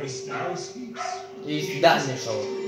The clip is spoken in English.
Boris now sleeps. He's dinosaur.